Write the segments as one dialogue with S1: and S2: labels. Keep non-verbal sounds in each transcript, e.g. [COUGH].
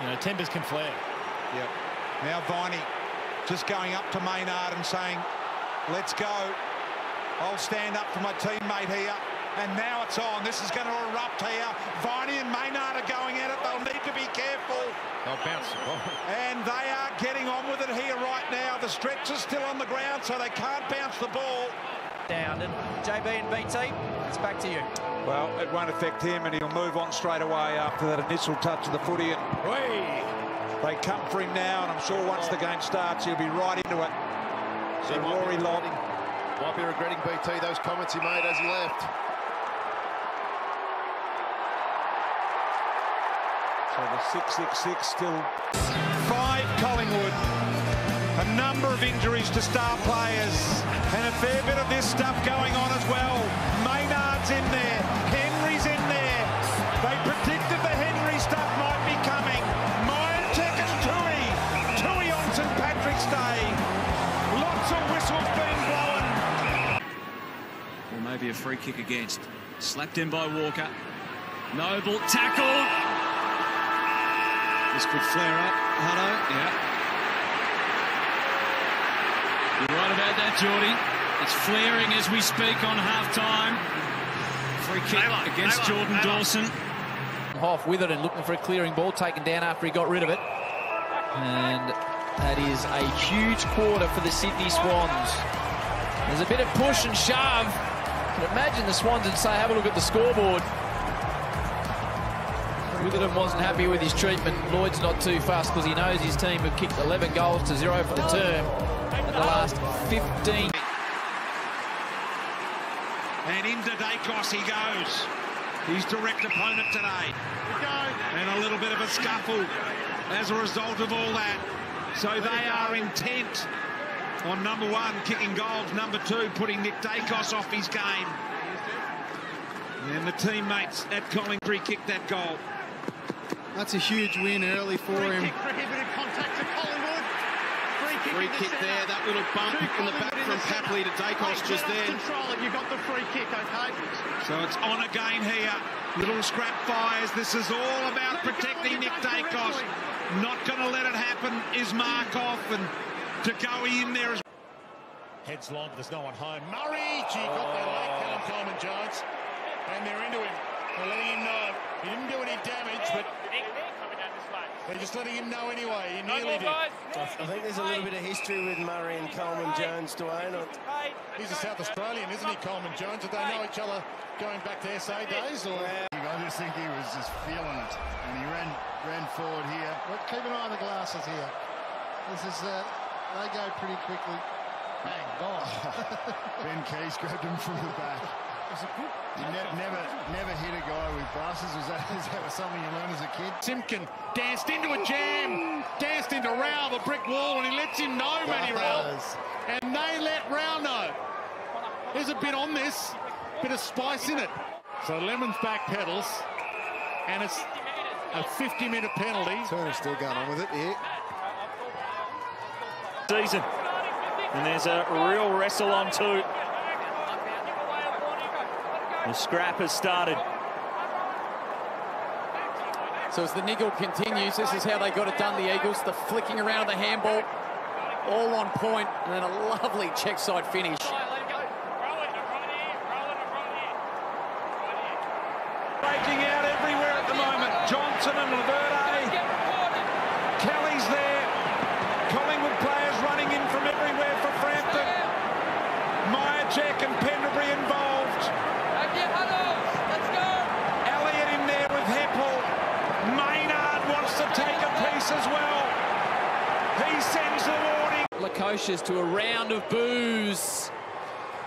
S1: you know, tempers can flare.
S2: Yep. Now Viney just going up to Maynard and saying, let's go. I'll stand up for my teammate here. And now it's on. This is going to erupt here. Viney and Maynard are going at it. They'll need to be careful.
S1: They'll bounce.
S2: And they are getting on with it here right now. The stretch is still on the ground, so they can't bounce the ball.
S3: Down. And JB and BT, it's back to you.
S2: Well, it won't affect him, and he'll move on straight away after that initial touch of the footy. And
S1: Way.
S2: they come for him now, and I'm sure once the game starts, he'll be right into it. So Rory Long.
S4: Might be regretting BT those comments he made as he left.
S2: So the 666 still five Collingwood. A number of injuries to star players and a fair bit of this stuff going on as well. Maynard's in there, Henry's in there. They predicted the Henry stuff might be coming. Mihocek and Tuohy. Tuohy on St Patrick's Day. Lots of whistles being blown.
S5: Or maybe a free kick against. Slapped in by Walker. Noble tackled. This could flare up. Hutto, yeah. You're about that, Geordie. It's flaring as we speak on half-time. Free kick against Jordan Dawson.
S3: Hoff with it and looking for a clearing ball, taken down after he got rid of it. And that is a huge quarter for the Sydney Swans. There's a bit of push and shove. But imagine the Swans and say, have a look at the scoreboard. Witherden wasn't happy with his treatment. Lloyd's not too fast because he knows his team have kicked 11 goals to zero for the term in the last 15.
S2: And into Daicos he goes. His direct opponent today. And a little bit of a scuffle as a result of all that. So they are intent on number one, kicking goals. Number two, putting Nick Daicos off his game. And the teammates at Collingbury kicked that goal.
S6: That's a huge win early for him.
S7: prohibited contact to Collingwood. Free kick,
S4: Free
S7: in the
S4: kick there, that little bump
S7: To
S4: in the back from
S7: the
S4: Papley to.
S7: Daicos
S4: just
S7: let us
S4: then.
S7: Control it. You got the free kick, okay?
S2: So it's on again here. Little scrap fires. This is all about protecting Nick Daicos. Not going to let it happen is Markov and to go in there
S1: Heads long, there's no one home. Murray, gee, got there late, Callum Coleman Jones. And they're into him. They're letting him know. He didn't do any damage, but they're just letting him know anyway. He nearly did.
S8: I think there's a little bit of history with Murray and Coleman Jones, Dwayne.
S1: He's a South Australian, isn't he, Coleman Jones? Did they know each other going back to SA days? Or
S6: I just think he was just feeling it, and he ran ran forward here. But keep an eye on the glasses here. This is uh, they go pretty quickly. Bang, gone. [LAUGHS] ben Keays grabbed him from the back. You ne- never, never hit a guy with glasses. Was that, [LAUGHS] is that something you learned as a kid?
S1: Simpkin danced into a jam, danced into Rao, the brick wall, and he lets him know, Matty Rao. And they let Rao know. There's a bit on this, bit of spice in it. So Lemmens back pedals, and it's a 50-minute penalty.
S6: Turner's still going on with it here.
S9: season. And there's a real wrestle on too. The scrap has started.
S3: So as the niggle continues, this is how they got it done, the Eagles. The flicking around of the handball, all on point, and then a lovely check side finish.
S2: breaking out everywhere at the moment. Johnson and Laverde. Kelly's there. Collingwood players running in from everywhere for Frampton. Mihocek and Pendlebury involved. Elliott in there with Heppell. Maynard wants to take a piece as well. He the warning.
S3: Lukosius to a round of boos.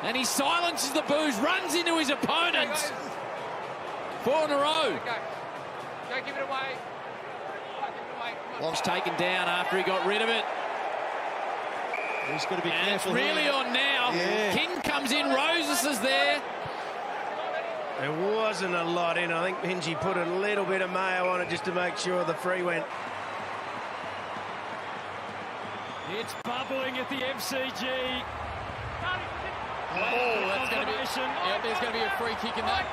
S3: And he silences the boos, runs into his opponent. Four in a row. Walsh taken down after he got rid of it.
S9: He's got to be
S3: And it's really
S9: here.
S3: on now.
S9: Yeah.
S3: King comes in, Roses is there.
S8: There wasn't a lot in. I think Hingy put a little bit of mayo on it just to make sure the free went.
S9: It's bubbling at the MCG.
S3: Oh, that's going to be. Yeah, there's going to be a oh, free kick in that.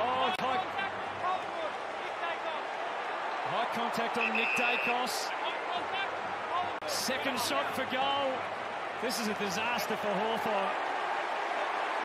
S9: Oh, like
S5: High contact on Nick Daicos. Second shot for goal. This is a disaster for Hawthorn.